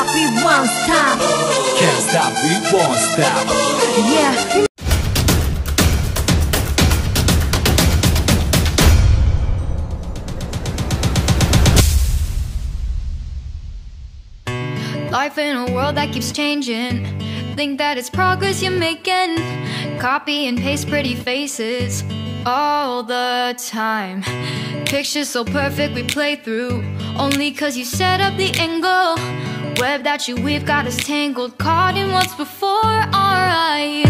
stop, we won't stop. Can't stop, we won't stop. Yeah. Life in a world that keeps changing. Think that it's progress you're making. Copy and paste pretty faces all the time. Pictures so perfect we play through. Only cause you set up the angle. Web that you weave got us tangled. Caught in what's before our eyes.